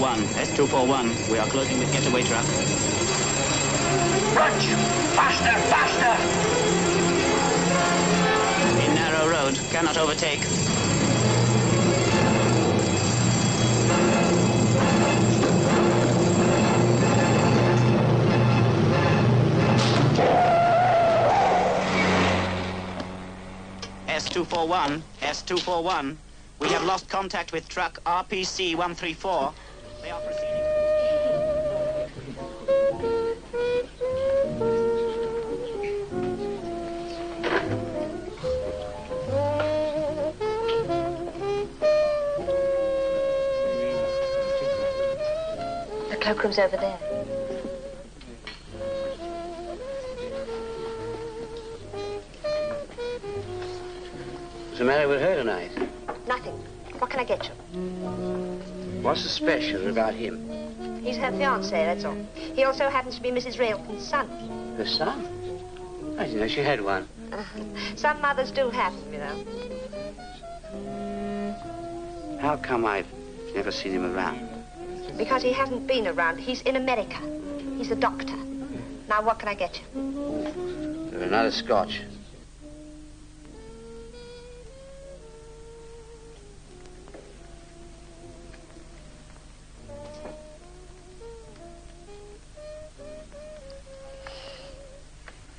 S241, S241. We are closing with getaway truck. Rudge! Faster, faster! In narrow road, cannot overtake. S241, S241. We have lost contact with truck RPC 134. Cloakroom's over there. What's the matter with her tonight? Nothing. What can I get you? What's so special about him? He's her fiancé, that's all. He also happens to be Mrs. Railton's son. Her son? I didn't know she had one. Some mothers do have them, you know. How come I've never seen him around? Because he hasn't been around. He's in America. He's a doctor. Now, what can I get you? There's another scotch.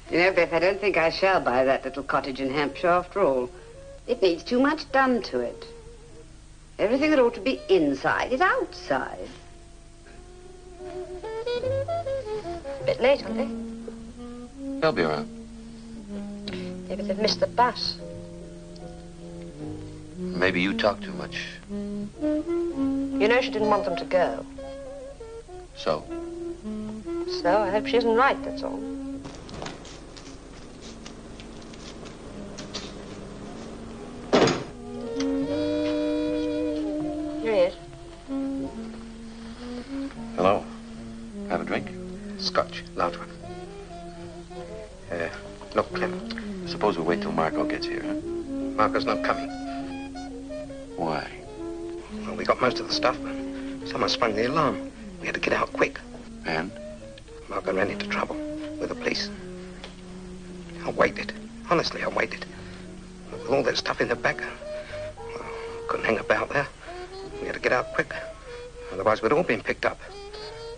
You know, Biff, I don't think I shall buy that little cottage in Hampshire after all. It needs too much done to it. Everything that ought to be inside is outside. A bit late, aren't they? They'll be around. Maybe they've missed the bus. Maybe you talk too much. You know she didn't want them to go. So, So I hope she isn't right, that's all. Scotch, large one. Uh, look, Clem, Suppose we wait till Marco gets here, huh? Marco's not coming. Why? Well, we got most of the stuff, but someone sprung the alarm. We had to get out quick. And? Marco ran into trouble with the police. I waited. Honestly, I waited. With all that stuff in the back, well, couldn't hang about there. We had to get out quick. Otherwise, we'd all been picked up.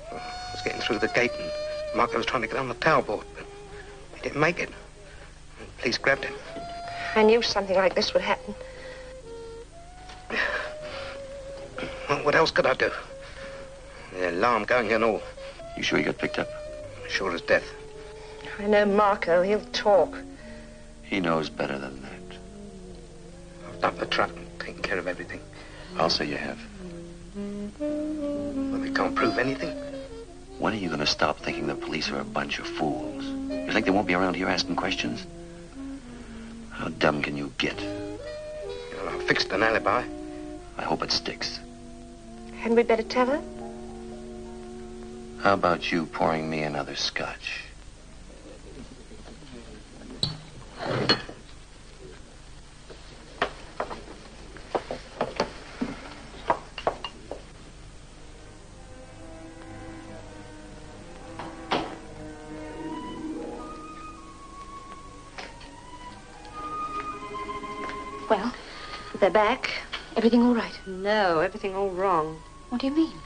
Well, I was getting through the gate, and Marco was trying to get on the tower board, but he didn't make it. The police grabbed him. I knew something like this would happen. Well, what else could I do? The alarm going and all. You sure you got picked up? Sure as death. I know Marco. He'll talk. He knows better than that. I've dumped the truck and taken care of everything. I'll say you have. Well, they can't prove anything. When are you going to stop thinking the police are a bunch of fools? You think they won't be around here asking questions? How dumb can you get? Well, I fixed an alibi. I hope it sticks. Hadn't we better tell her? How about you pouring me another scotch? Back. Everything all right? No, everything all wrong. What do you mean?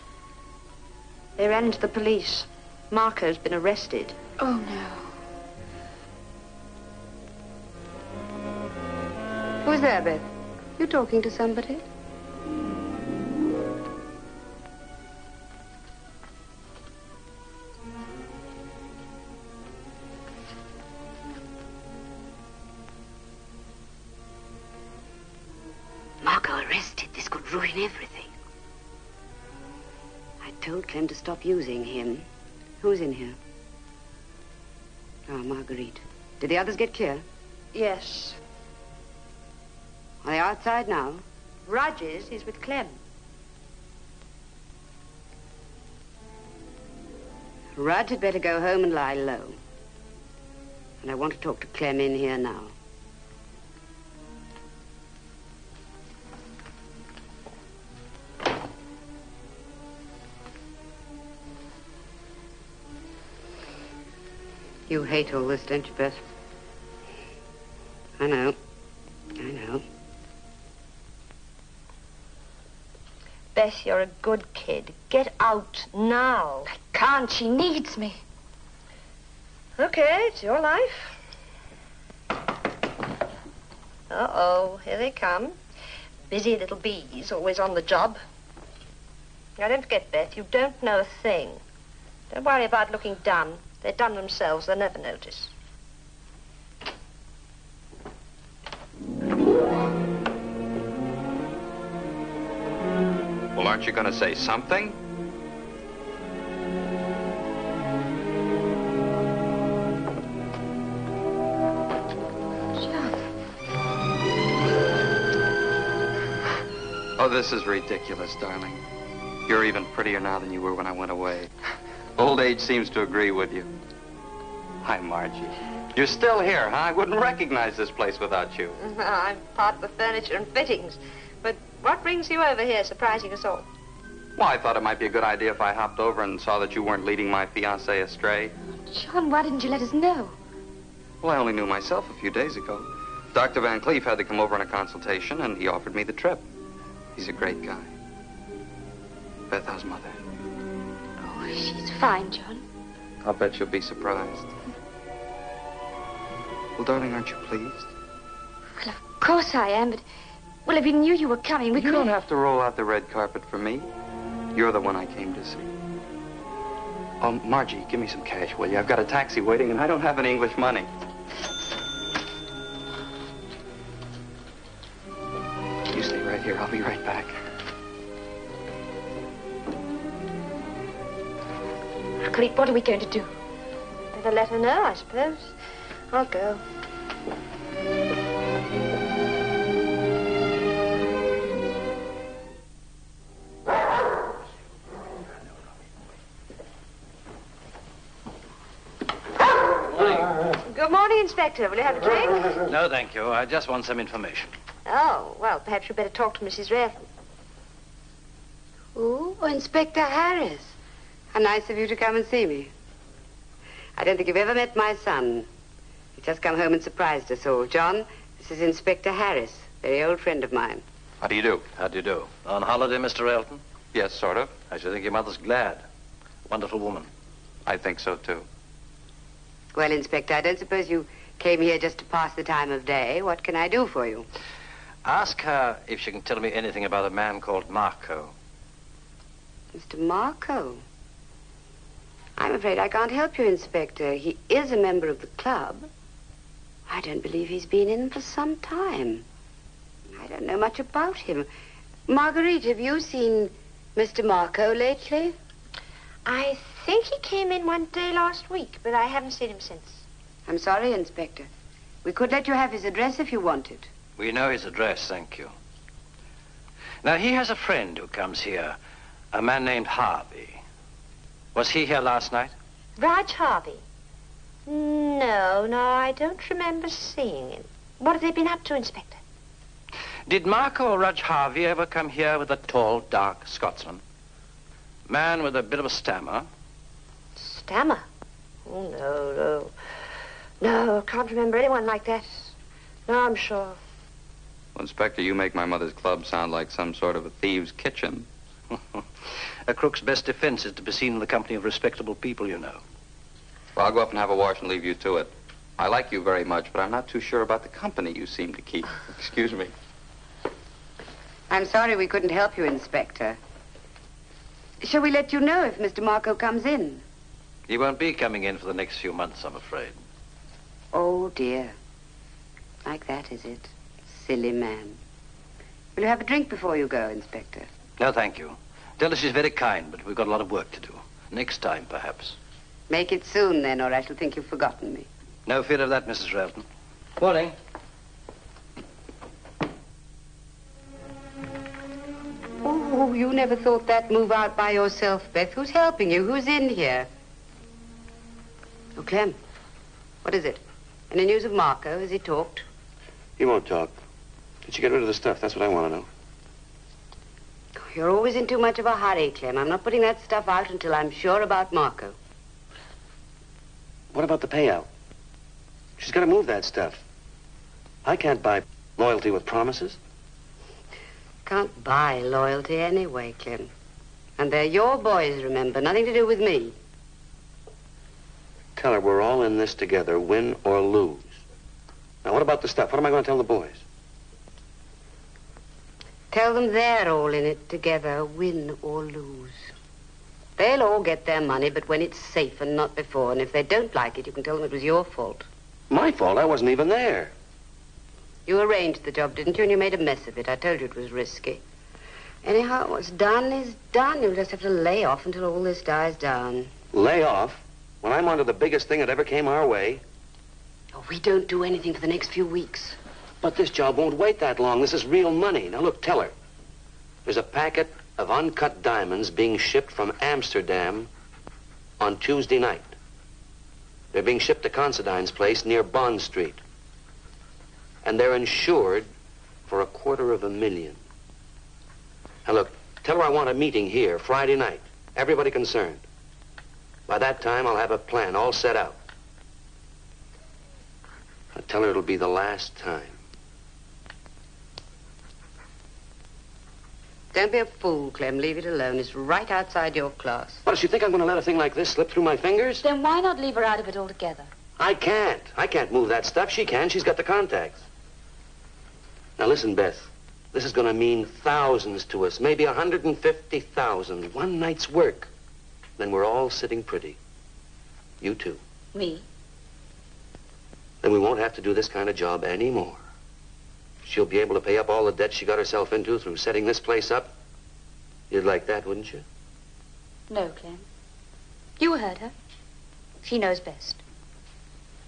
They ran into the police. Marco's been arrested. Oh, no. Who's there, Beth? You talking to somebody? Stop using him. Who's in here? Oh, Marguerite. Did the others get clear? Yes. Are they outside now? Rogers is with Clem. Rudd had better go home and lie low. And I want to talk to Clem in here now. You hate all this, don't you, Beth? I know. I know. Beth, you're a good kid. Get out now. I can't. She needs me. Okay, it's your life. Uh-oh, here they come. Busy little bees, always on the job. Now, don't forget, Beth, you don't know a thing. Don't worry about looking dumb. They're done themselves. They'll never notice. Well, aren't you going to say something? Oh, this is ridiculous, darling. You're even prettier now than you were when I went away. Old age seems to agree with you. Hi, Margie. You're still here, huh? I wouldn't recognize this place without you. I'm part of the furniture and fittings. But what brings you over here, surprising us all? Well, I thought it might be a good idea if I hopped over and saw that you weren't leading my fiancée astray. John, why didn't you let us know? Well, I only knew myself a few days ago. Dr. Van Cleef had to come over on a consultation, and he offered me the trip. He's a great guy. Beth, how's mother? She's fine, John. I'll bet you'll be surprised. Well, darling, aren't you pleased? Well, of course I am, but... Well, if we knew you were coming, we you could... don't have to roll out the red carpet for me. You're the one I came to see. Oh, Margie, give me some cash, will you? I've got a taxi waiting, and I don't have any English money. You stay right here. I'll be right back. Cleet, what are we going to do? Better let her know, I suppose. I'll go. Good morning, Inspector. Will you have a drink? No, thank you. I just want some information. Oh, well, perhaps you'd better talk to Mrs. Railton. Oh, Inspector Harris. How nice of you to come and see me. I don't think you've ever met my son. He's just come home and surprised us all. John, this is Inspector Harris, very old friend of mine. How do you do? How do you do? On holiday, Mr. Railton? Yes, sort of. I should think your mother's glad. Wonderful woman. I think so, too. Well, Inspector, I don't suppose you came here just to pass the time of day. What can I do for you? Ask her if she can tell me anything about a man called Marco. Mr. Marco. I'm afraid I can't help you, Inspector. He is a member of the club. I don't believe he's been in for some time. I don't know much about him. Marguerite, have you seen Mr. Marco lately? I think he came in one day last week, but I haven't seen him since. I'm sorry, Inspector. We could let you have his address if you wanted. We know his address, thank you. Now, he has a friend who comes here, a man named Harvey. Was he here last night? Rudge Harvey? No, no, I don't remember seeing him. What have they been up to, Inspector? Did Marco or Rudge Harvey ever come here with a tall, dark Scotsman? Man with a bit of a stammer? Stammer? Oh, no, no. No, can't remember anyone like that. No, I'm sure. Well, Inspector, you make my mother's club sound like some sort of a thieves' kitchen. a crook's best defense is to be seen in the company of respectable people, you know. Well, I'll go up and have a wash and leave you to it. I like you very much, but I'm not too sure about the company you seem to keep. Excuse me. I'm sorry we couldn't help you, Inspector. Shall we let you know if Mr. Marco comes in? He won't be coming in for the next few months, I'm afraid. Oh, dear. Like that, is it? Silly man. Will you have a drink before you go, Inspector? No, thank you. Tell her she's very kind, but we've got a lot of work to do. Next time, perhaps. Make it soon, then, or I shall think you've forgotten me. No fear of that, Mrs. Railton. Morning. Oh, you never thought that move out by yourself, Beth. Who's helping you? Who's in here? Oh, Clem, what is it? Any news of Marco? Has he talked? He won't talk. Did she get rid of the stuff? That's what I want to know. You're always in too much of a hurry, Clem. I'm not putting that stuff out until I'm sure about Marco. What about the payout? She's got to move that stuff. I can't buy loyalty with promises. Can't buy loyalty anyway, Clem. And they're your boys, remember. Nothing to do with me. Tell her we're all in this together, win or lose. Now, what about the stuff? What am I going to tell the boys? Tell them they're all in it together, win or lose. They'll all get their money, but when it's safe and not before. And if they don't like it, you can tell them it was your fault. My fault. I wasn't even there. You arranged the job, didn't you? And you made a mess of it. I told you it was risky. Anyhow, what's done is done. You'll just have to lay off until all this dies down. Lay off? When I'm onto the biggest thing that ever came our way? Oh, we don't do anything for the next few weeks. But this job won't wait that long. This is real money. Now, look, tell her. There's a packet of uncut diamonds being shipped from Amsterdam on Tuesday night. They're being shipped to Considine's place near Bond Street. And they're insured for a quarter of a million. Now, look, tell her I want a meeting here Friday night. Everybody concerned. By that time, I'll have a plan all set out. I'll tell her it'll be the last time. Don't be a fool, Clem. Leave it alone. It's right outside your class. What, does she think I'm going to let a thing like this slip through my fingers? Then why not leave her out of it altogether? I can't. I can't move that stuff. She can. She's got the contacts. Now, listen, Beth. This is going to mean thousands to us, maybe 150,000. One night's work. Then we're all sitting pretty. You too. Me? Then we won't have to do this kind of job anymore. She'll be able to pay up all the debt she got herself into through setting this place up. You'd like that, wouldn't you? No, Clem. You heard her. She knows best.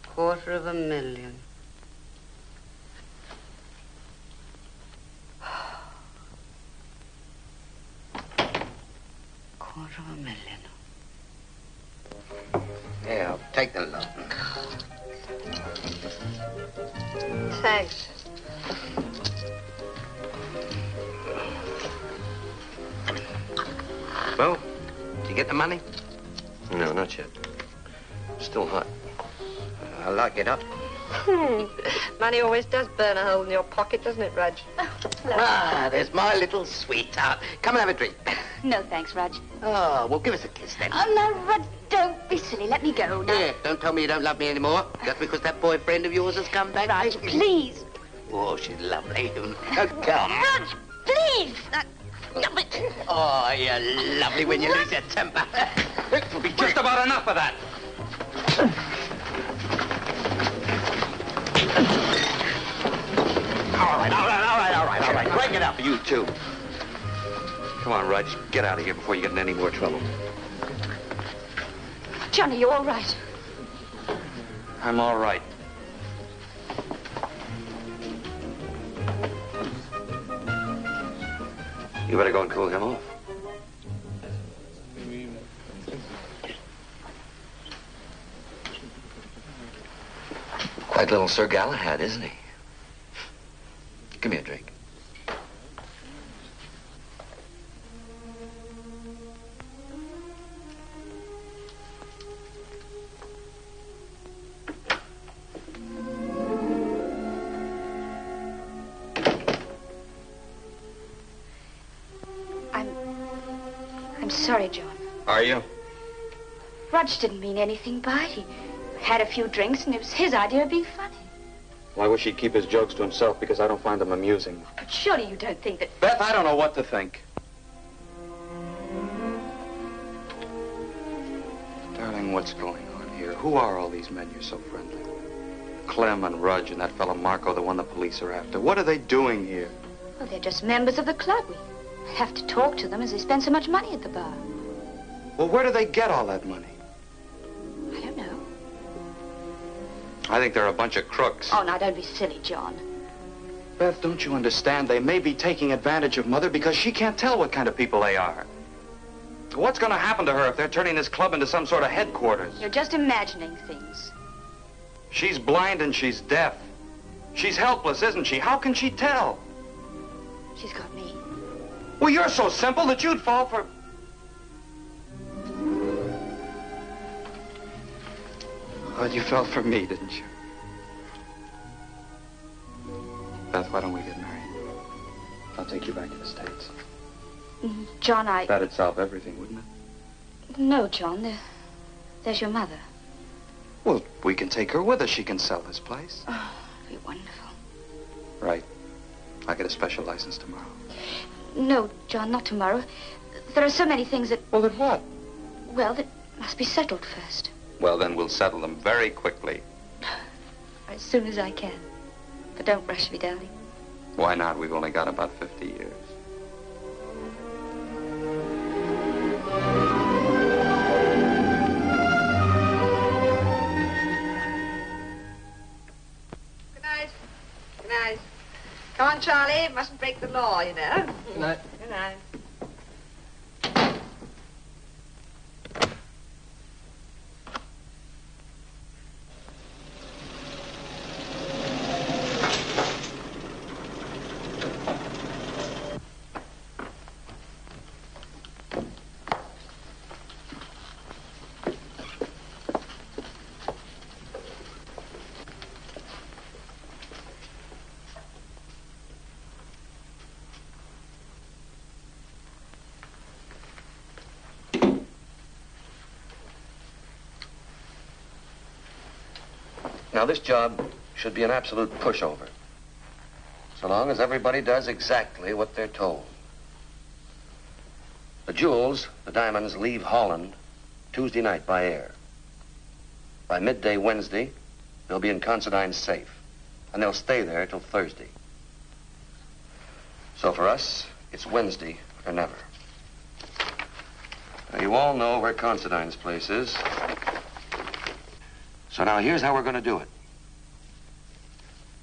Quarter of a million. Quarter of a million. Yeah, I'll take the loan. Thanks. Well, did you get the money? No, not yet. Still hot. I'll lock it up. Hmm. Money always does burn a hole in your pocket, doesn't it, Rudge? Ah, there's my little sweetheart. Come and have a drink. No, thanks, Rudge. Oh, well, give us a kiss then. Oh, no, Rudge, don't be silly. Let me go now. Yeah, don't tell me you don't love me anymore. Just because that boyfriend of yours has come back. Rudge, please. Oh, she's lovely. Oh, come. Rudge, please. Uh, Oh, you're lovely when you lose your temper. It'll be just about enough of that. All right, all right, all right, all right, all right. Break it up. You too. Come on, Rudge. Get out of here before you get in any more trouble. Johnny, you all right? I'm all right. You better go and cool him off. Quite little Sir Galahad, isn't he? Give me a drink. Sorry, John. Are you? Rudge didn't mean anything by it. He had a few drinks, and it was his idea of being funny. Well, I wish he'd keep his jokes to himself because I don't find them amusing. But surely you don't think that... Beth, I don't know what to think. Darling, what's going on here? Who are all these men you're so friendly with? Clem and Rudge and that fellow Marco, the one the police are after. What are they doing here? Well, they're just members of the club. We have to talk to them as they spend so much money at the bar. Well, where do they get all that money? I don't know. I think they're a bunch of crooks. Oh, now don't be silly, John. Beth, don't you understand? They may be taking advantage of Mother because she can't tell what kind of people they are. What's going to happen to her if they're turning this club into some sort of headquarters? You're just imagining things. She's blind and she's deaf. She's helpless, isn't she? How can she tell? She's got me. Well, you're so simple that you'd fall for... Oh, you fell for me, didn't you? Beth, why don't we get married? I'll take you back to the States. John, I... That'd solve everything, wouldn't it? No, John. There, there's your mother. Well, we can take her with us. She can sell this place. Oh, it'd be wonderful. Right. I'll get a special license tomorrow. No, John, not tomorrow. There are so many things that... Well, that what? Well, that must be settled first. Well, then we'll settle them very quickly. As soon as I can. But don't rush me, darling. Why not? We've only got about 50 years. Come on, Charlie. Mustn't break the law, you know. Good night. Good night. Now, this job should be an absolute pushover. So long as everybody does exactly what they're told. The jewels, the diamonds, leave Holland Tuesday night by air. By midday Wednesday, they'll be in Considine's safe. And they'll stay there till Thursday. So for us, it's Wednesday or never. Now, you all know where Considine's place is. So now here's how we're going to do it.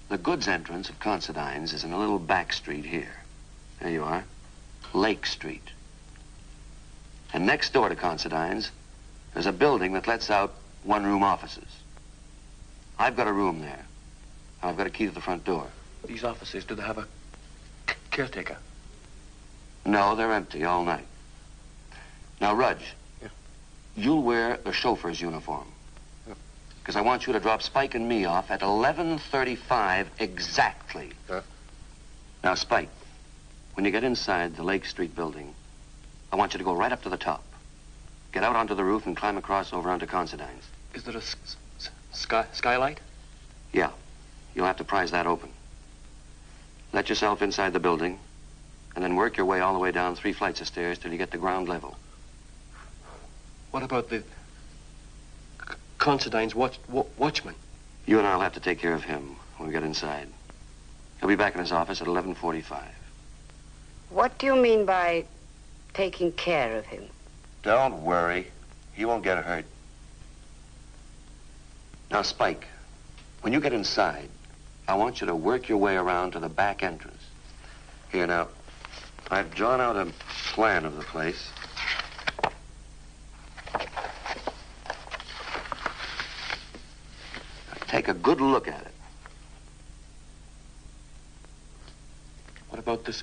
The goods entrance of Considine's is in a little back street here. There you are. Lake Street. And next door to Considine's, there's a building that lets out one-room offices. I've got a room there. And I've got a key to the front door. These offices, do they have a caretaker? No, they're empty all night. Now, Rudge, Yeah. you'll wear the chauffeur's uniform. Because I want you to drop Spike and me off at 11.35 exactly. Yeah. Now, Spike, when you get inside the Lake Street building, I want you to go right up to the top. Get out onto the roof and climb across over onto Considine's. Is there a sky skylight? Yeah, you'll have to prise that open. Let yourself inside the building, and then work your way all the way down three flights of stairs till you get to ground level. What about the Considine's watch, wa- watchman? You and I'll have to take care of him when we get inside. He'll be back in his office at 11.45. What do you mean by taking care of him? Don't worry. He won't get hurt. Now, Spike, when you get inside, I want you to work your way around to the back entrance. Here, now, I've drawn out a plan of the place. Take a good look at it. What about this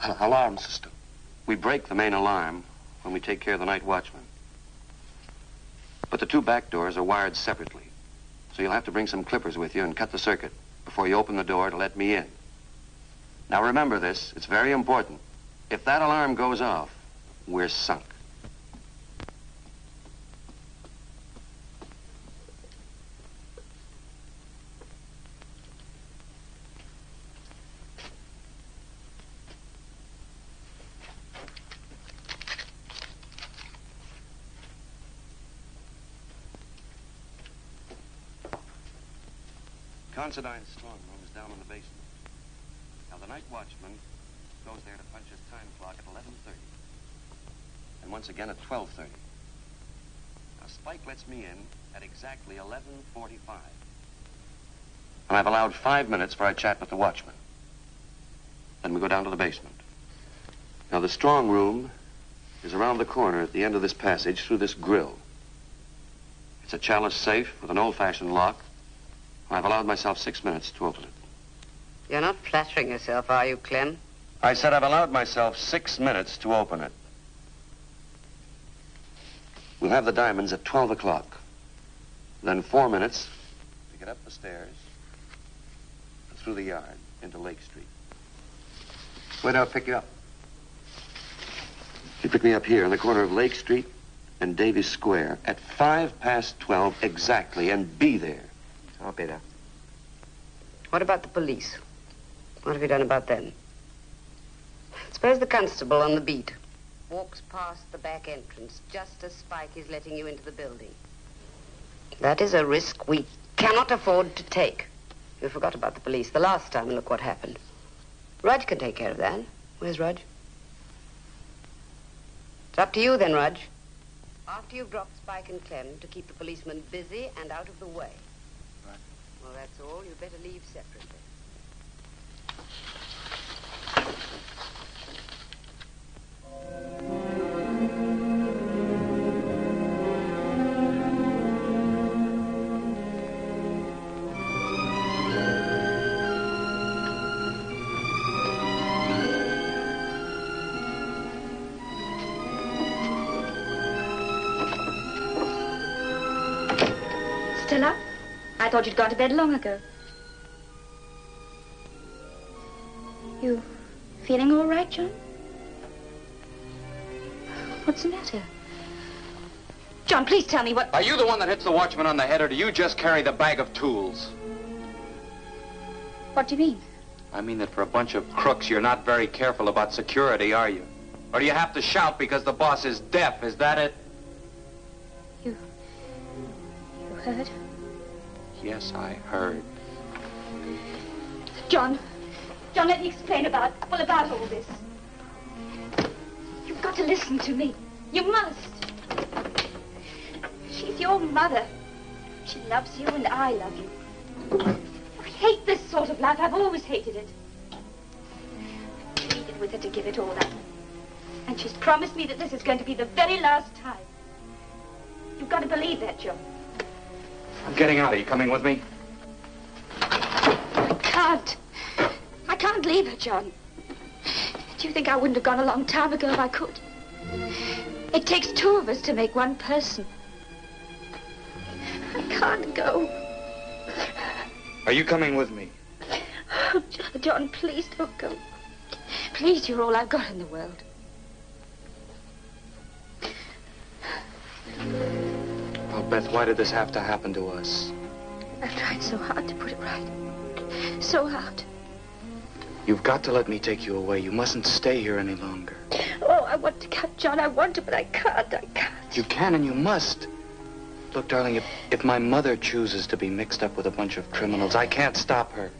alarm system? We break the main alarm when we take care of the night watchman. But the two back doors are wired separately. So you'll have to bring some clippers with you and cut the circuit before you open the door to let me in. Now remember this, it's very important. If that alarm goes off, we're sunk. Considine's strong room is down in the basement. Now, the night watchman goes there to punch his time clock at 11.30. And once again at 12.30. Now, Spike lets me in at exactly 11.45. And I've allowed five minutes for a chat with the watchman. Then we go down to the basement. Now, the strong room is around the corner at the end of this passage through this grill. It's a chalice safe with an old-fashioned lock. I've allowed myself six minutes to open it. You're not flattering yourself, are you, Clem? I said I've allowed myself six minutes to open it. We'll have the diamonds at 12 o'clock. Then four minutes to get up the stairs, and through the yard, into Lake Street. Where do I pick you up? You pick me up here on the corner of Lake Street and Davies Square at five past 12 exactly, and be there. I'll be there. What about the police? What have you done about them? Suppose the constable on the beat walks past the back entrance just as Spike is letting you into the building. That is a risk we cannot afford to take. You forgot about the police the last time, and look what happened. Rudge can take care of that. Where's Rudge? It's up to you then, Rudge. After you've dropped Spike and Clem to keep the policeman busy and out of the way. Well, that's all. You'd better leave separately. Still up? I thought you'd gone to bed long ago. You feeling all right, John? What's the matter? John, please tell me what... Are you the one that hits the watchman on the head, or do you just carry the bag of tools? What do you mean? I mean that for a bunch of crooks, you're not very careful about security, are you? Or do you have to shout because the boss is deaf? Is that it? You you heard? Yes, I heard. John, John, let me explain about, well, about all this. You've got to listen to me. You must. She's your mother. She loves you and I love you. I hate this sort of life. I've always hated it. I pleaded with her to give it all up. And she's promised me that this is going to be the very last time. You've got to believe that, John. I'm getting out. Are you coming with me? I can't. I can't leave her, John. Do you think I wouldn't have gone a long time ago if I could? It takes two of us to make one person. I can't go. Are you coming with me? Oh, John, please don't go. Please, you're all I've got in the world. Oh, Beth, why did this have to happen to us? I've tried so hard to put it right. So hard. You've got to let me take you away. You mustn't stay here any longer. Oh, I want to cut, John. I want to, but I can't. I can't. You can and you must. Look, darling, if, if my mother chooses to be mixed up with a bunch of criminals, I can't stop her.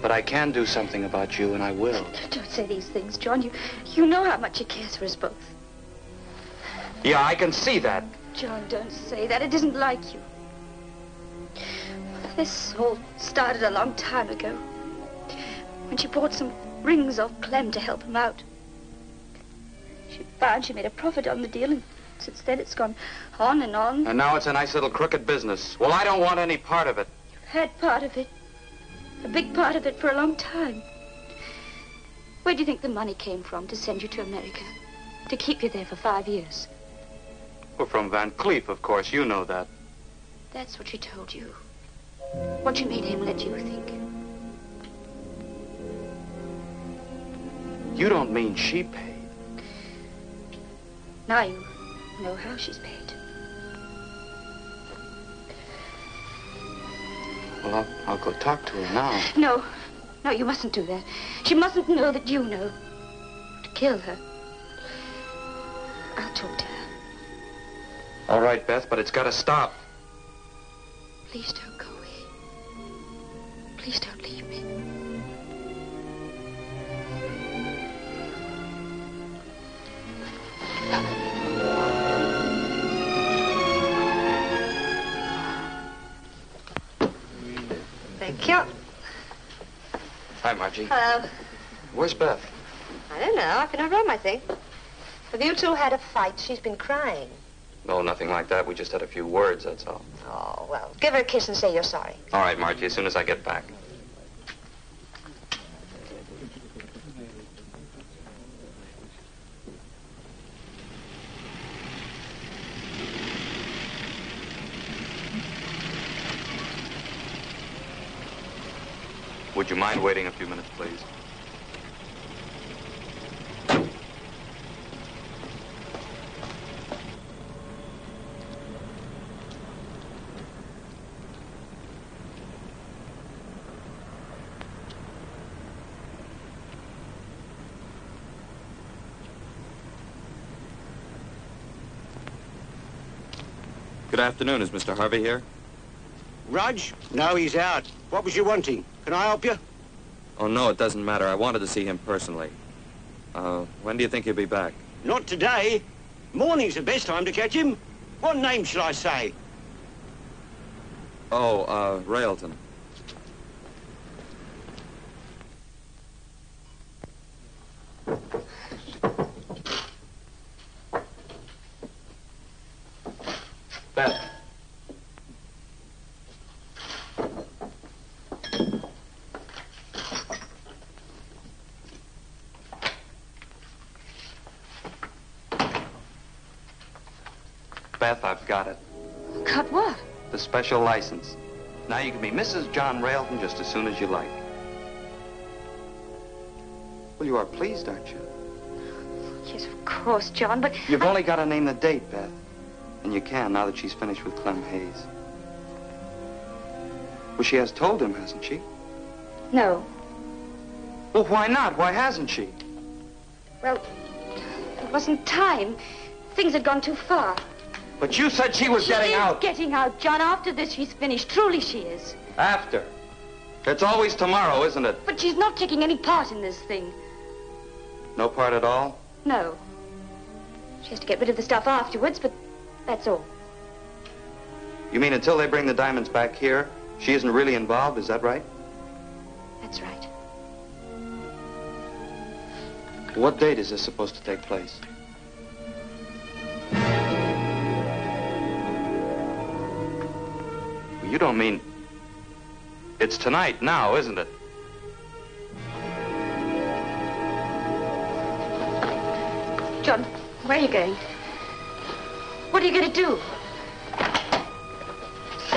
But I can do something about you, and I will. Don't say these things, John. You, you know how much he cares for us both. Yeah, I can see that. John, don't say that. It isn't like you. This all started a long time ago. When she bought some rings off Clem to help him out. She found she made a profit on the deal, and since then it's gone on and on. And now it's a nice little crooked business. Well, I don't want any part of it. You've had part of it. A big part of it for a long time. Where do you think the money came from to send you to America? To keep you there for five years? We're from Van Cleef, of course. You know that. That's what she told you. What she made him let you think. You don't mean she paid. Now you know how she's paid. Well, I'll, I'll go talk to her now. No, no, you mustn't do that. She mustn't know that you know. To kill her. I'll talk to her. All right, Beth, but it's got to stop. Please don't go away. Please don't leave me. Thank you. Hi, Margie. Hello. Where's Beth? I don't know. I've been around, I think. Have you two had a fight? She's been crying. No, nothing like that. We just had a few words, that's all. Oh, well, give her a kiss and say you're sorry. All right, Margie, as soon as I get back. Would you mind waiting a few minutes, please? Good afternoon. Is Mr. Harvey here? Rudge? No, he's out. What was you wanting? Can I help you? Oh, no, it doesn't matter. I wanted to see him personally. Uh, when do you think he'll be back? Not today. Morning's the best time to catch him. What name shall I say? Oh, uh, Railton. Beth. Beth, I've got it. Got what? The special license. Now you can be Mrs. John Railton just as soon as you like. Well, you are pleased, aren't you? Yes, of course, John, but... You've only got to name the date, Beth. And you can now that she's finished with Clem Hayes. Well, she has told him, hasn't she? No. Well, why not? Why hasn't she? Well, it wasn't time. Things had gone too far. But you said she was she getting is out. getting out, John. After this, she's finished. Truly, she is. After. It's always tomorrow, isn't it? But she's not taking any part in this thing. No part at all? No. She has to get rid of the stuff afterwards, but that's all. You mean until they bring the diamonds back here, she isn't really involved, is that right? That's right. What date is this supposed to take place? You don't mean... It's tonight now, isn't it? John, where are you going? What are you going to do?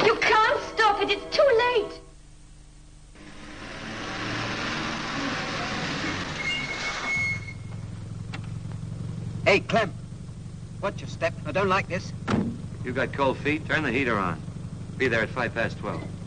You can't stop it. It's too late. Hey, Clem. Watch your step. I don't like this. You've got cold feet? Turn the heater on. Be there at five past twelve.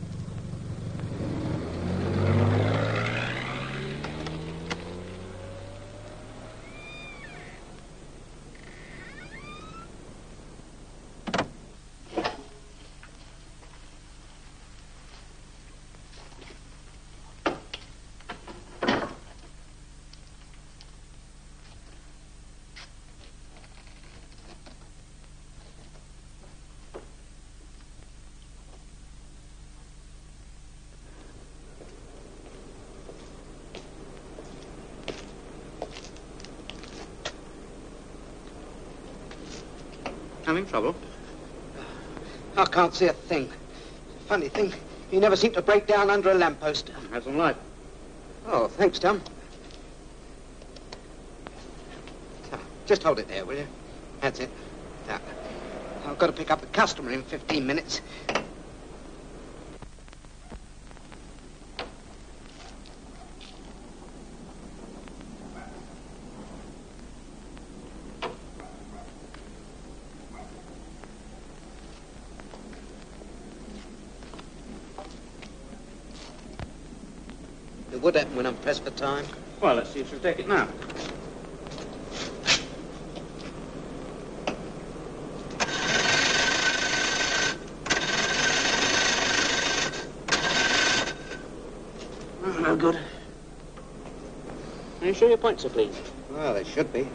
Having trouble? I can't see a thing. Funny thing, he never seemed to break down under a lamppost. Have some light. Oh, thanks, Tom. Just hold it there, will you? That's it. Ah, I've got to pick up a customer in 15 minutes. It would happen when I'm pressed for time. Well, let's see if she'll take it now. Oh, no good. Clean? Well, they should be.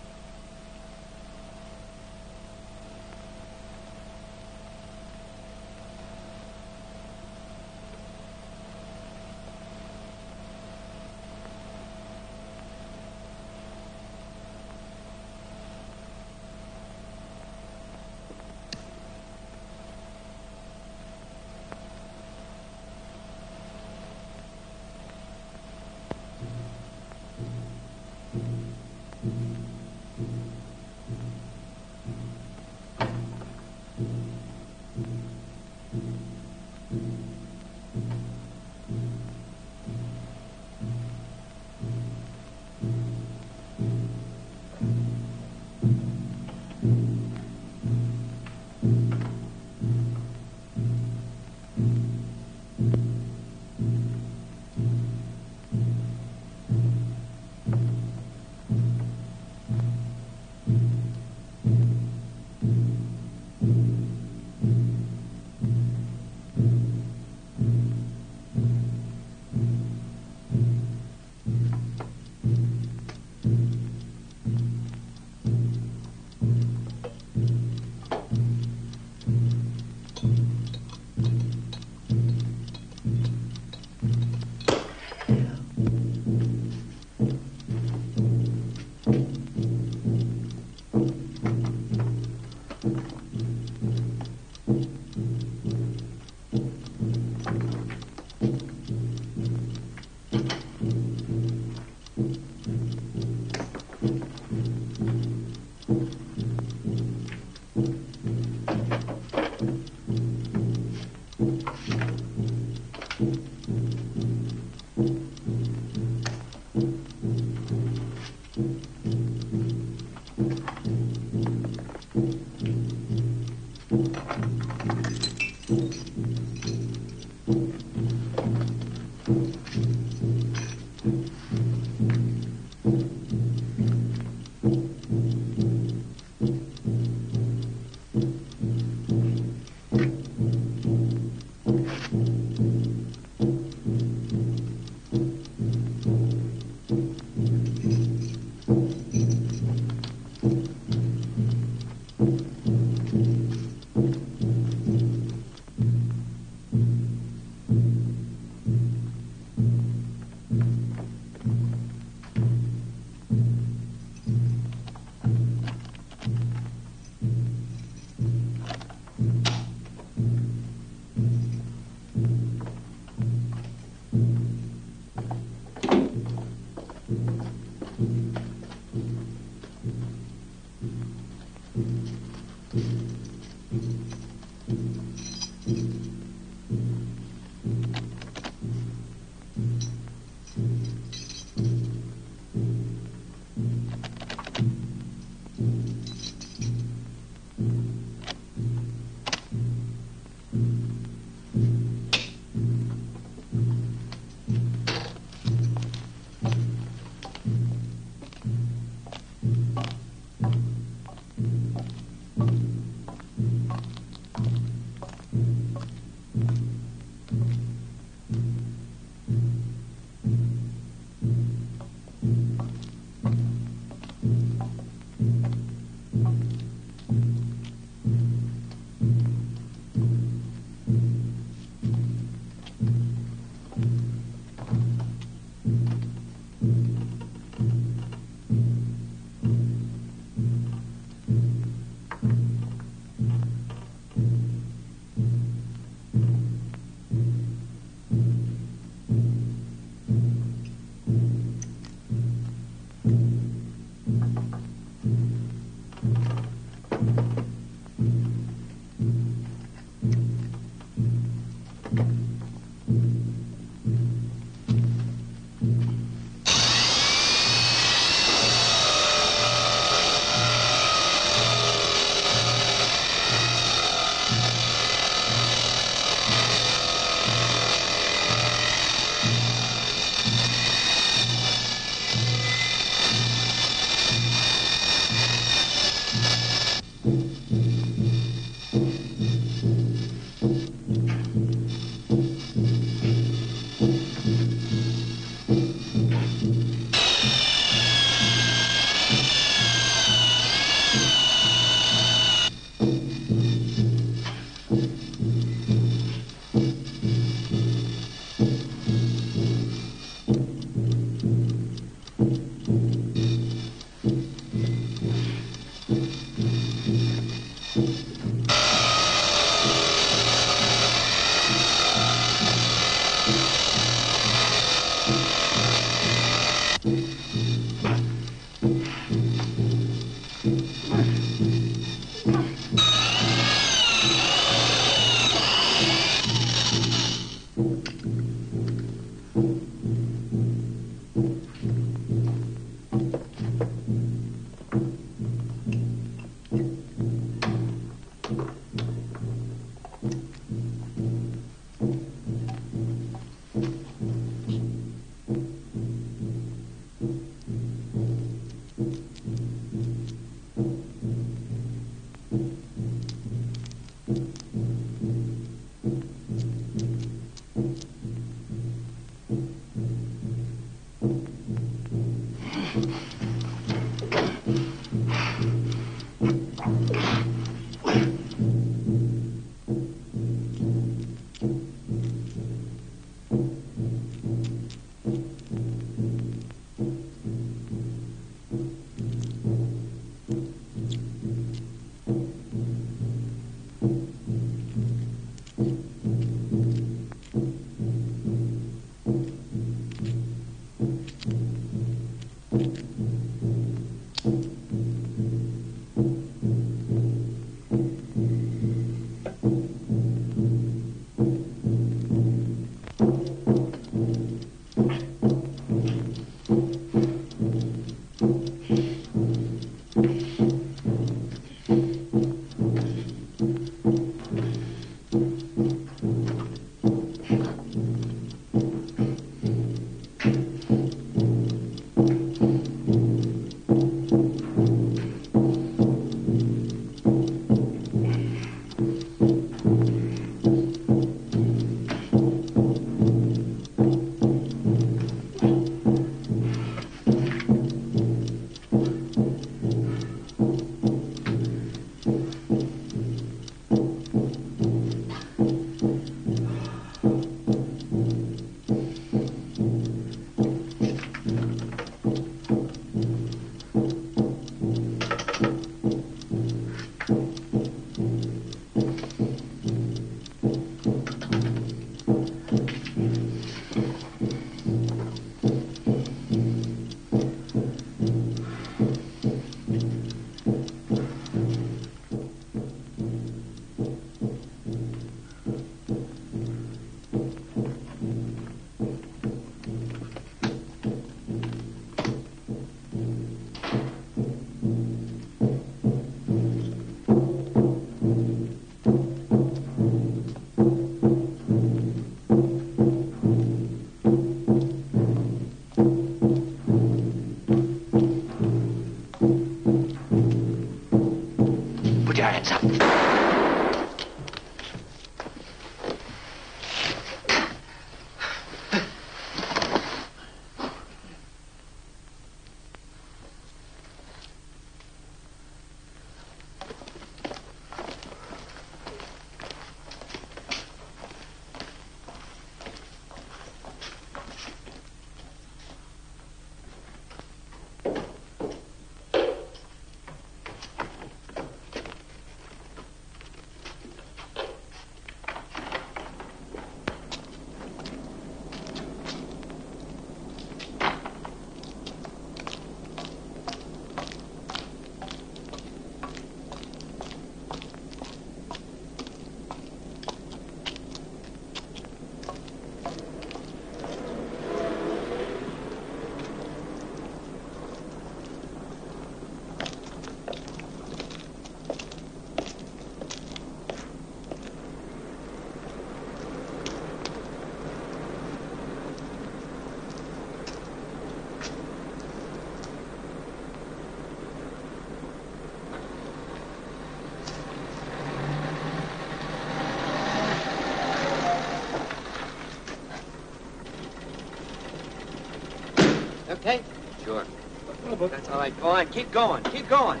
That's all right. Go on. Keep going. Keep going.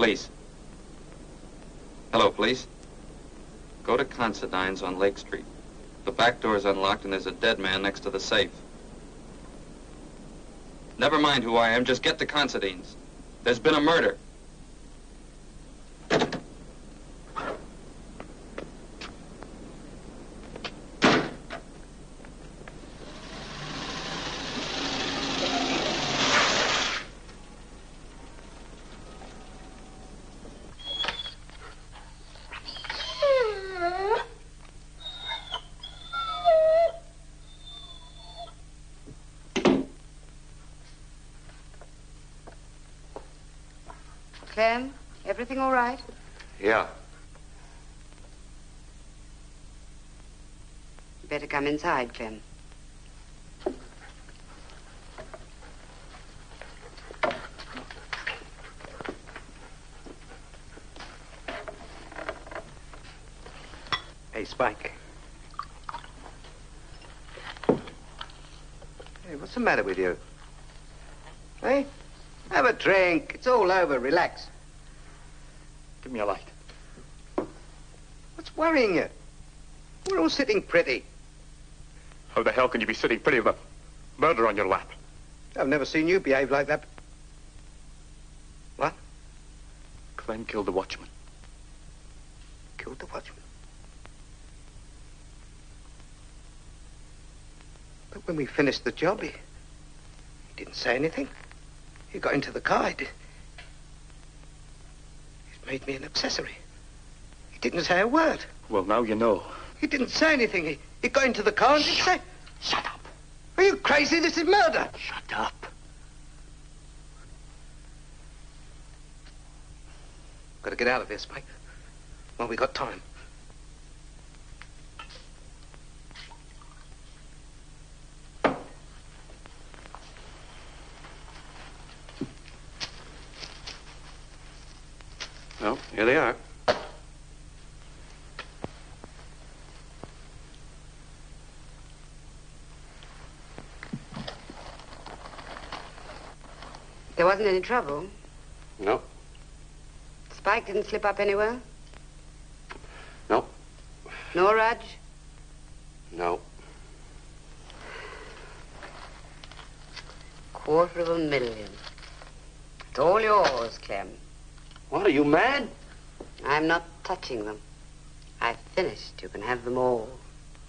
Police. Hello, police. Go to Considine's on Lake Street. The back door is unlocked and there's a dead man next to the safe. Never mind who I am, just get to Considine's. There's been a murder. Clem, everything all right? Yeah. You better come inside, Clem. Hey, Spike. Hey, what's the matter with you? Hey? Have a drink. It's all over. Relax. Give me a light. What's worrying you? We're all sitting pretty. How the hell can you be sitting pretty with a murder on your lap? I've never seen you behave like that. What? Clem killed the watchman. Killed the watchman. But when we finished the job, he, he didn't say anything. He got into the car. He did- made me an accessory. He didn't say a word. Well, now you know. He didn't say anything. He, he got into the car and didn't say... Shut up. Are you crazy? This is murder. Shut up. Got to get out of here, Spike. Well, we got time. Well, here they are. There wasn't any trouble. No, Spike didn't slip up anywhere? no, No, Rudge? no. Quarter of a million. It's all yours, Clem. What, are you mad? I'm not touching them. I've finished. You can have them all.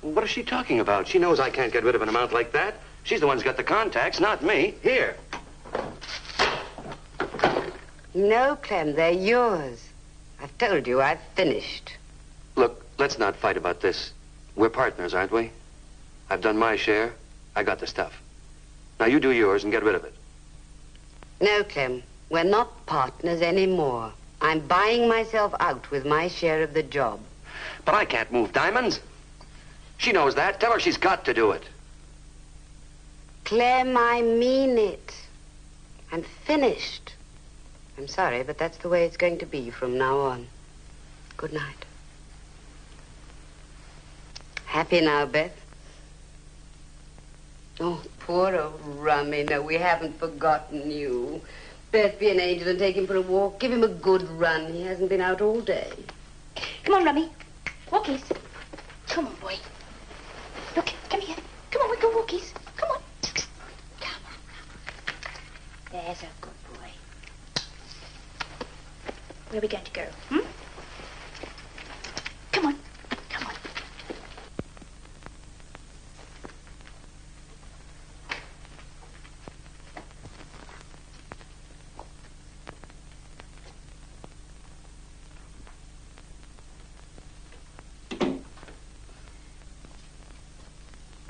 What is she talking about? She knows I can't get rid of an amount like that. She's the one who's got the contacts, not me. Here. No, Clem, they're yours. I've told you I've finished. Look, let's not fight about this. We're partners, aren't we? I've done my share. I got the stuff. Now you do yours and get rid of it. No, Clem, we're not partners anymore. I'm buying myself out with my share of the job. But I can't move diamonds. She knows that. Tell her she's got to do it. Clem, I mean it. I'm finished. I'm sorry, but that's the way it's going to be from now on. Good night. Happy now, Beth? Oh, poor old Rummy. No, we haven't forgotten you. Beth, be an angel and take him for a walk. Give him a good run. He hasn't been out all day. Come on, Rummy. Walkies. Come on, boy. Look, come here. Come on, we go walkies. Come on. Come on. There's a good boy. Where are we going to go? Hmm? Come on. Come on.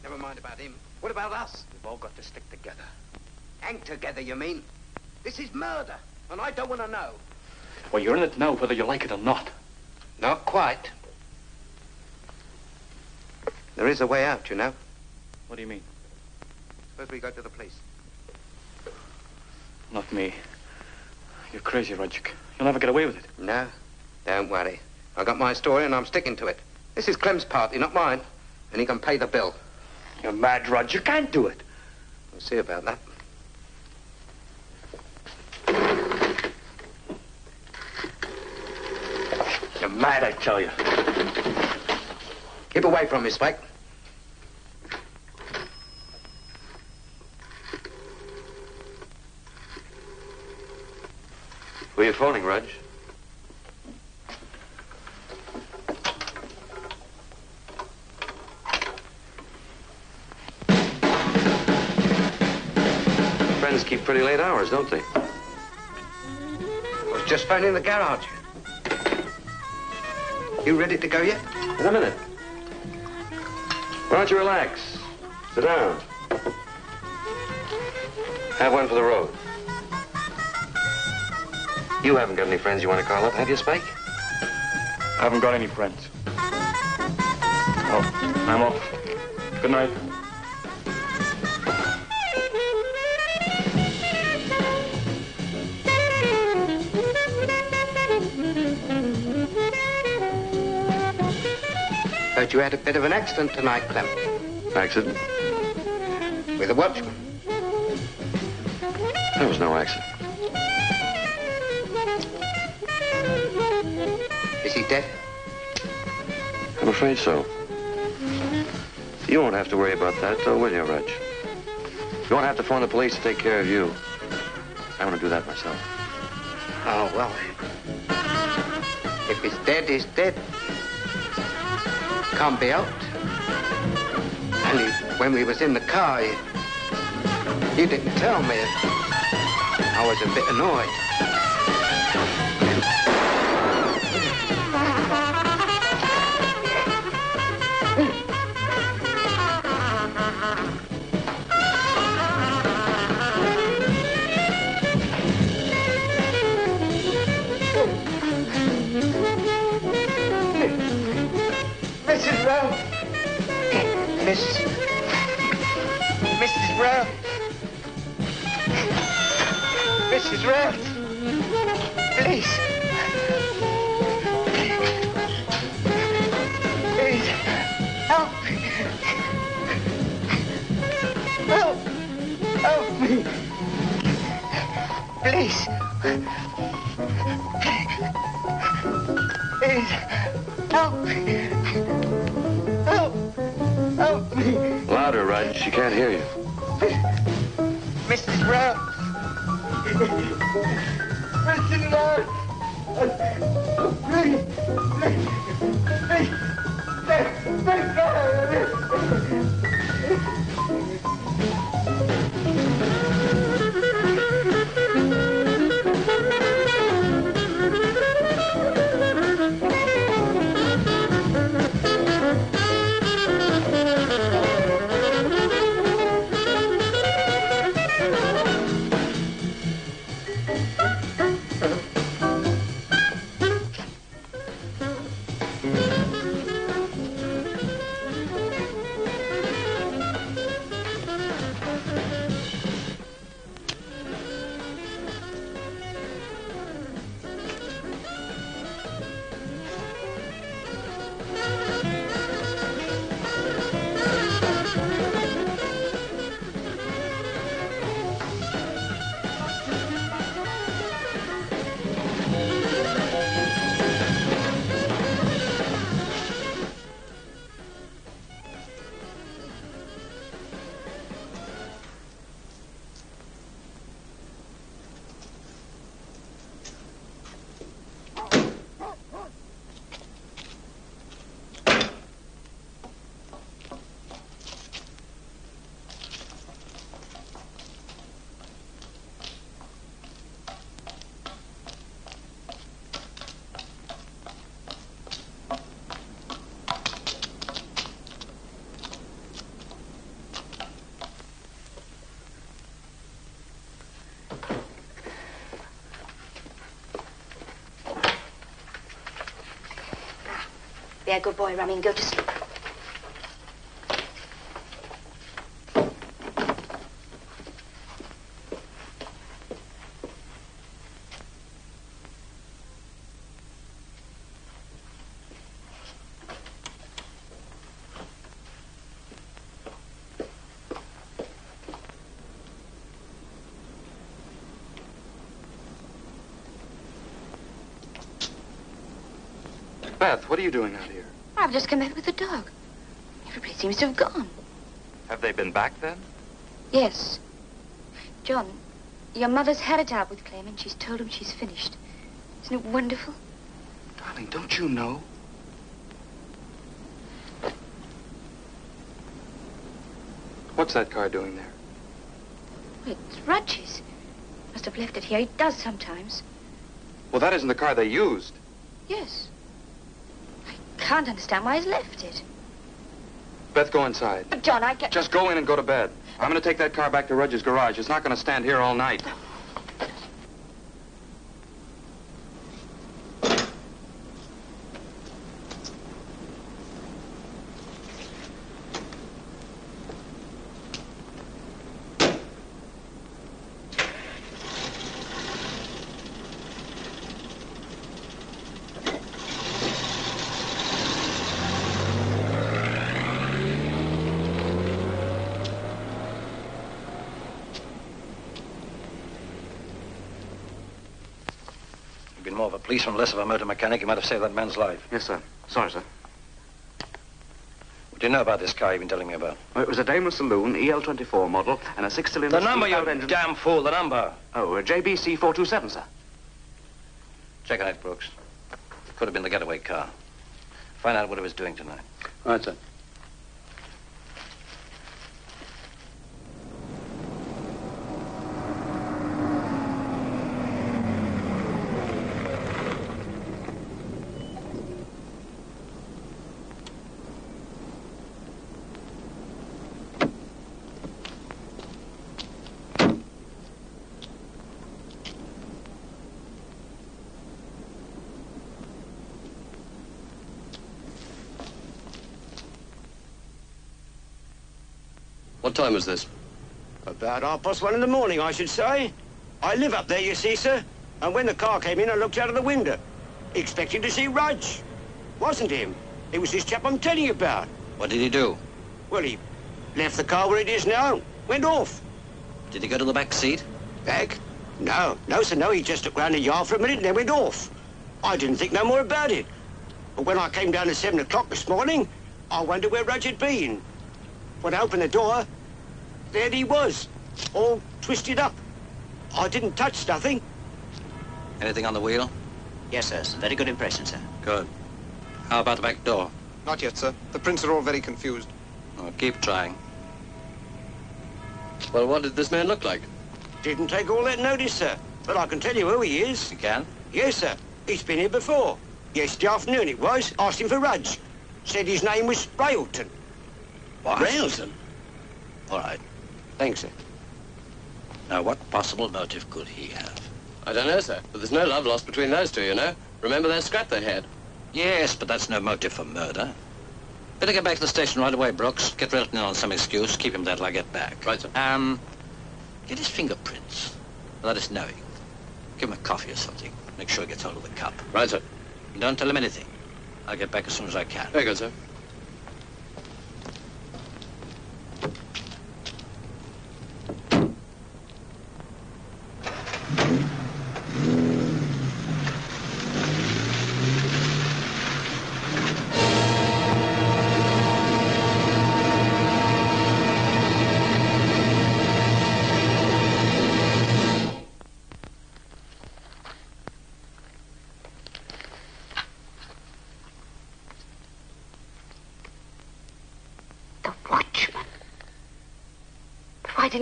Never mind about him. What about us? We've all got to stick together. Hang together, you mean? This is murder, and I don't want to know. Well, you're in it now, whether you like it or not. Not quite. There is a way out, you know. What do you mean? Suppose we go to the police. Not me. You're crazy, Roger. You'll never get away with it. No, don't worry. I got my story and I'm sticking to it. This is Clem's party, not mine. And he can pay the bill. You're mad, Rudge. You can't do it. We'll see about that. You're mad, I tell you. Keep away from me, Spike. Who are you phoning, Rudge? Friends keep pretty late hours, don't they? I was just phoning the garage. You ready to go yet? In a minute. Why don't you relax? Sit down. Have one for the road. You haven't got any friends you want to call up, have you, Spike? I haven't got any friends. Oh, I'm off. Good night. Heard you had a bit of an accident tonight, Clem. Accident? With a watchman. There was no accident. Is he dead? I'm afraid so. You won't have to worry about that, though, will you, Rudge? You won't have to phone the police to take care of you. I want to do that myself. Oh, well. If he's dead, he's dead. Can't be helped. Only when we was in the car, you, you didn't tell me. I was a bit annoyed. Brown. Miss. Mrs. Brown. Mrs. Brown. Please. Please. Help. Help. Help me. Please. Please. She can't hear you. Mrs. Brown. Mrs. Brown. There, good boy, Rummy, and go to sleep. Beth, what are you doing out here? I've just come back with the dog. Everybody seems to have gone. Have they been back then? Yes. John, your mother's had it out with Clem, and she's told him she's finished. Isn't it wonderful? Darling, don't you know? What's that car doing there? It's Rudge's. Must have left it here. He does sometimes. Well, that isn't the car they used. Yes. I can't understand why he's left it. Beth, go inside. But, John, I get... Just go in and go to bed. I'm going to take that car back to Rudge's garage. It's not going to stand here all night. Oh. More of a policeman, less of a motor mechanic. You might have saved that man's life. Yes, sir. Sorry, sir. What do you know about this car you've been telling me about? Well, it was a Daimler Saloon EL24 model and a six-cylinder... The number, you steam-powered engine... damn fool, the number. Oh, a JBC 427, sir. Check on it, Brooks. Could have been the getaway car. Find out what it was doing tonight. All right, sir. Time was this? About half past one in the morning, I should say. I live up there, you see, sir. And when the car came in, I looked out of the window, expecting to see Rudge. Wasn't him. It was this chap I'm telling you about. What did he do? Well, he left the car where it is now, went off. Did he go to the back seat? Back? No, no, sir, no. He just took round the yard for a minute and then went off. I didn't think no more about it. But when I came down at seven o'clock this morning, I wondered where Rudge had been. When I opened the door, there he was, all twisted up. I didn't touch nothing. Anything on the wheel? Yes, sir. Some very good impression, sir. Good. How about the back door? Not yet, sir. The prints are all very confused. Oh, keep trying. Well, what did this man look like? Didn't take all that notice, sir. But I can tell you who he is. You can? Yes, sir. He's been here before. Yesterday afternoon it was. Asked him for Rudge. Said his name was Railton. What? Railton? All right. Thanks, sir. Now, what possible motive could he have? I don't know, sir. But there's no love lost between those two, you know. Remember that scrap they had? Yes, but that's no motive for murder. Better get back to the station right away, Brooks. Get Railton in on some excuse. Keep him there till I get back. Right, sir. Um, get his fingerprints. Let us know. Give him a coffee or something. Make sure he gets hold of the cup. Right, sir. And don't tell him anything. I'll get back as soon as I can. Very good, sir.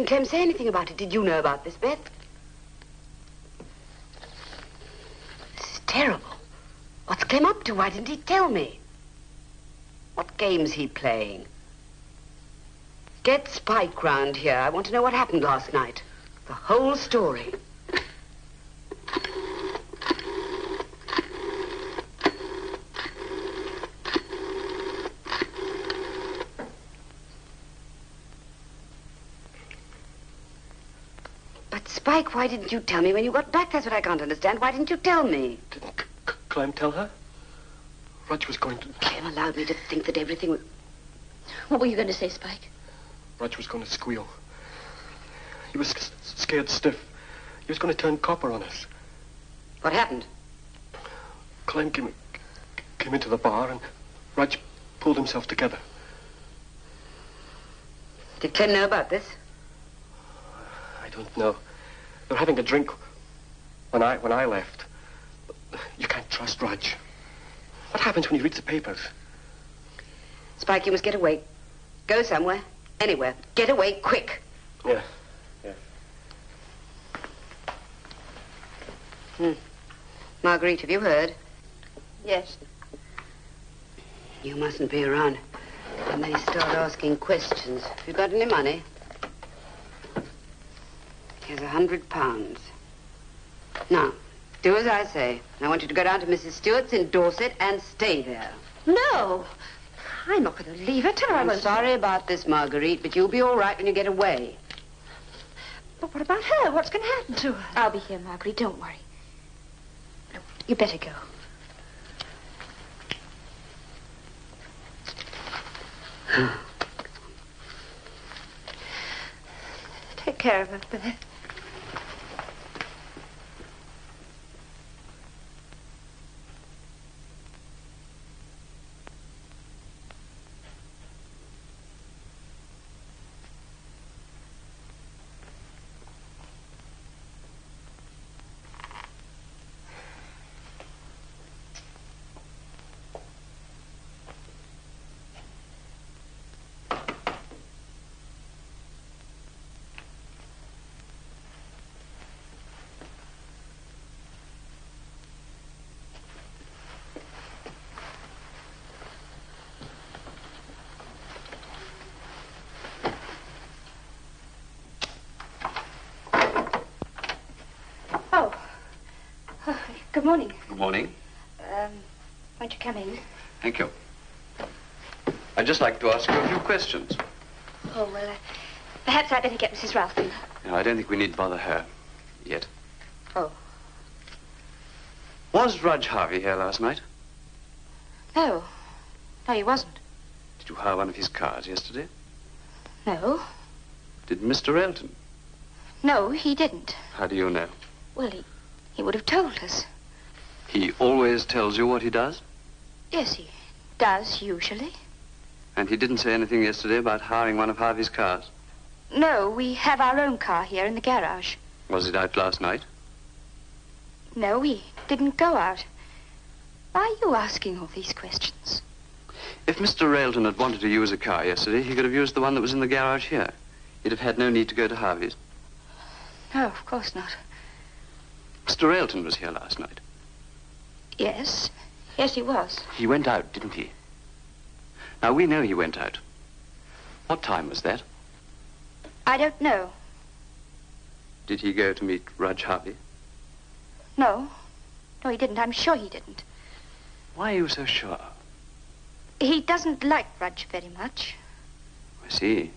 Clem say anything about it? Did you know about this, Beth? This is terrible. What's Clem up to? Why didn't he tell me? What game's he playing? Get Spike round here. I want to know what happened last night. The whole story. But Spike, why didn't you tell me when you got back? That's what I can't understand. Why didn't you tell me? Didn't Clem tell her? Rudge was going to... Clem allowed me to think that everything was... What were you going to say, Spike? Rudge was going to squeal. He was scared stiff. He was going to turn copper on us. What happened? Clem came, came into the bar and Rudge pulled himself together. Did Clem know about this? I don't know. They were having a drink when I when I left. You can't trust Rudge. What happens when he reads the papers? Spike, you must get away. Go somewhere. Anywhere. Get away quick. Yeah. Hmm. Marguerite, have you heard? Yes. You mustn't be around when they start asking questions. Have you got any money? Here's a hundred pounds. Now, do as I say. I want you to go down to Mrs. Stewart's in Dorset and stay there. No. I'm not going to leave her till I I'm sorry about this, Marguerite, but you'll be all right when you get away. But what about her? What's going to happen to her? I'll be here, Marguerite. Don't worry. No, you better go. Take care of her, Beth. Oh. oh. Good morning. Good morning. Um, won't you come in? Thank you. I'd just like to ask you a few questions. Oh, well, uh, Perhaps I'd better get Mrs. Ralph in. No, I don't think we need bother her yet. Oh. Was Rudge Harvey here last night? No. No, he wasn't. Did you hire one of his cars yesterday? No. Did Mr. Railton? No, he didn't. How do you know? Well, he, he would have told us. He always tells you what he does? Yes, he does, usually. And he didn't say anything yesterday about hiring one of Harvey's cars? No, we have our own car here in the garage. Was it out last night? No, we didn't go out. Why are you asking all these questions? If Mr. Railton had wanted to use a car yesterday, he could have used the one that was in the garage here. He'd have had no need to go to Harvey's. No, of course not. Mr. Railton was here last night. Yes. Yes, he was. He went out, didn't he? Now, we know he went out. What time was that? I don't know. Did he go to meet Rudge Harvey? No. No, he didn't. I'm sure he didn't. Why are you so sure? He doesn't like Rudge very much. I see.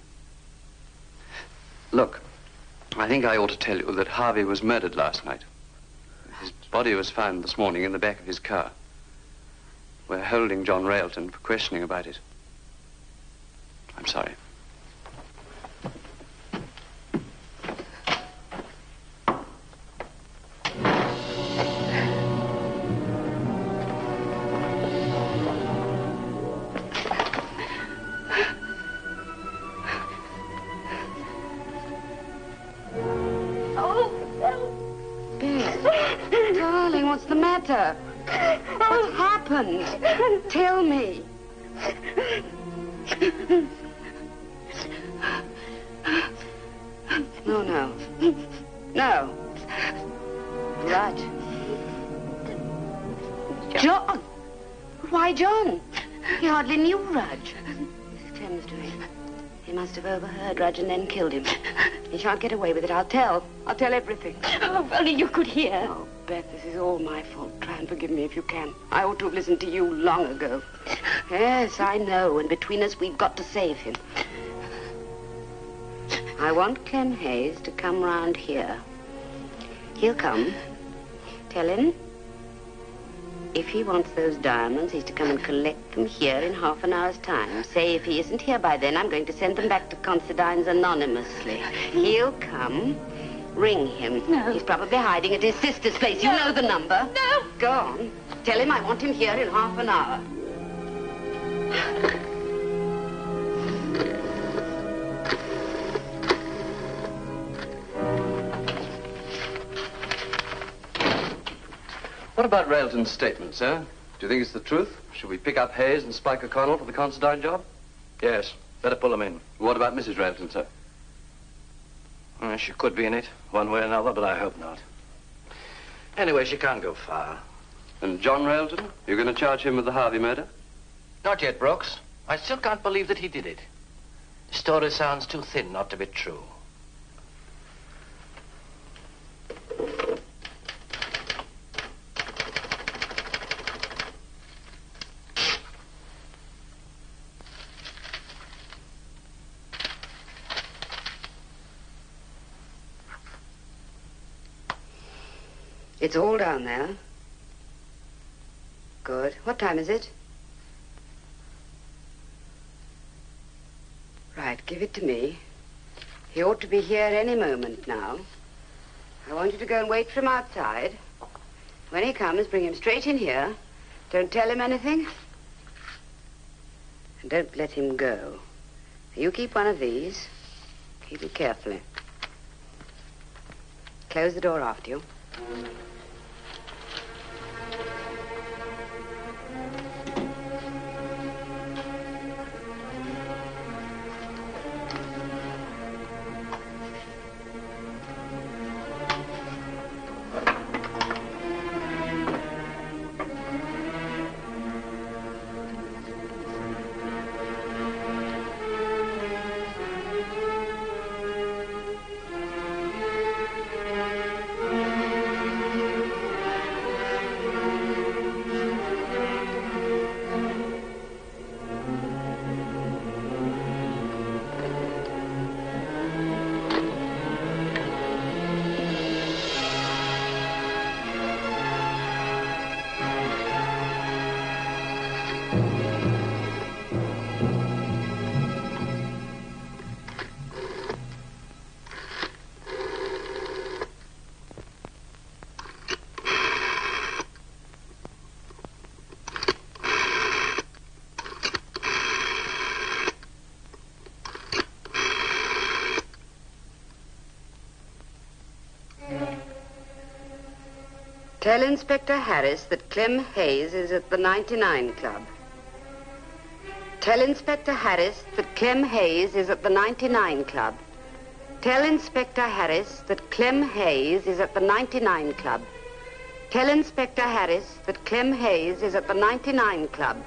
Look, I think I ought to tell you that Harvey was murdered last night. Body was found this morning in the back of his car. We're holding John Railton for questioning about it. I'm sorry. Have overheard Rudge and then killed him. He shan't get away with it. I'll tell. I'll tell everything. Oh, if only you could hear. Oh, Beth, this is all my fault. Try and forgive me if you can. I ought to have listened to you long ago. Yes, I know. And between us, we've got to save him. I want Clem Hayes to come round here. He'll come. Tell him if he wants those diamonds, he's to come and collect them here in half an hour's time. Say if he isn't here by then, I'm going to send them back to Considine's anonymously. He'll come. Ring him. No. He's probably hiding at his sister's place. You know the number. No. Go on. Tell him I want him here in half an hour. What about Railton's statement, sir? Do you think it's the truth? Should we pick up Hayes and Spike O'Connell for the Considine job? Yes, better pull them in. What about Mrs. Railton, sir? Uh, she could be in it, one way or another, but I hope not. Anyway, she can't go far. And John Railton? You're going to charge him with the Harvey murder? Not yet, Brooks. I still can't believe that he did it. The story sounds too thin not to be true. It's all down there. Good. What time is it? Right, give it to me. He ought to be here any moment now. I want you to go and wait for him outside. When he comes, bring him straight in here. Don't tell him anything. And don't let him go. You keep one of these. Keep it carefully. Close the door after you. Tell Inspector Harris that Clem Hayes is at the 99 Club. Tell Inspector Harris that Clem Hayes is at the 99 Club. Tell Inspector Harris that Clem Hayes is at the 99 Club. Tell Inspector Harris that Clem Hayes is at the 99 Club.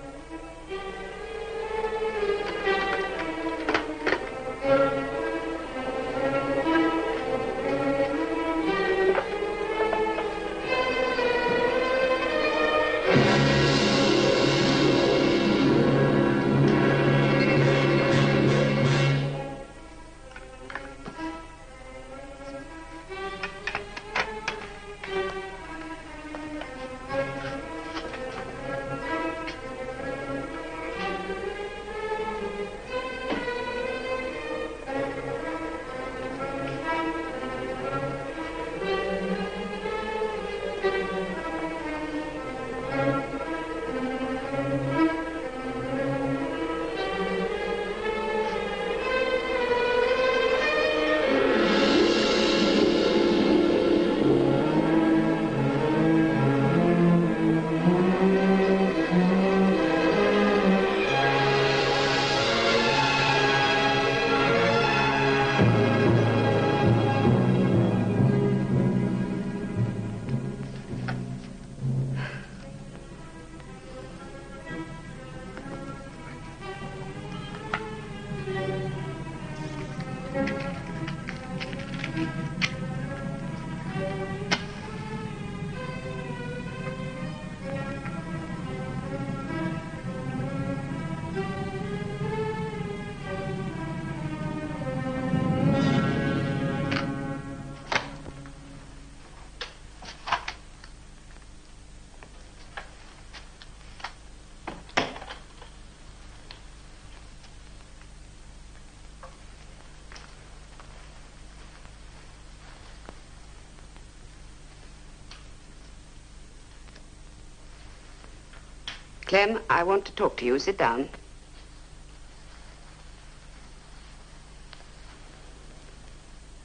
Clem, I want to talk to you. Sit down.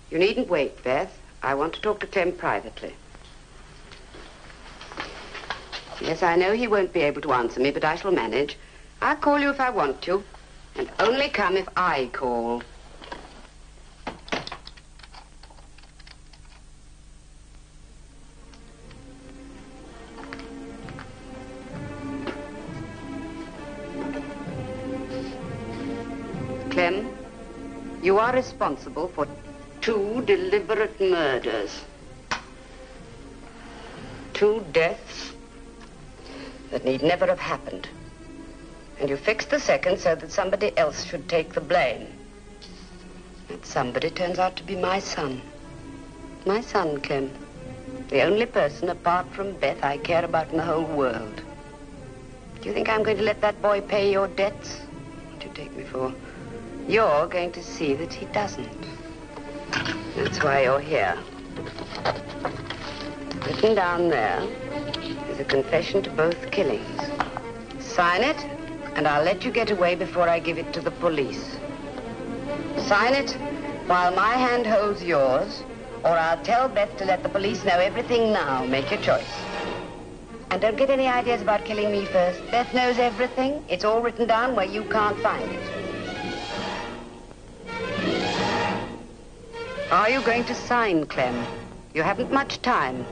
You needn't wait, Beth. I want to talk to Clem privately. Yes, I know he won't be able to answer me, but I shall manage. I'll call you if I want to, and only come if I call. Are responsible for two deliberate murders. Two deaths that need never have happened. And you fixed the second so that somebody else should take the blame. That somebody turns out to be my son. My son, Clem. The only person apart from Beth I care about in the whole world. Do you think I'm going to let that boy pay your debts? What do you take me for? You're going to see that he doesn't. That's why you're here. Written down there is a confession to both killings. Sign it, and I'll let you get away before I give it to the police. Sign it while my hand holds yours, or I'll tell Beth to let the police know everything now. Make your choice. And don't get any ideas about killing me first. Beth knows everything. It's all written down where you can't find it. Are you going to sign, Clem? You haven't much time.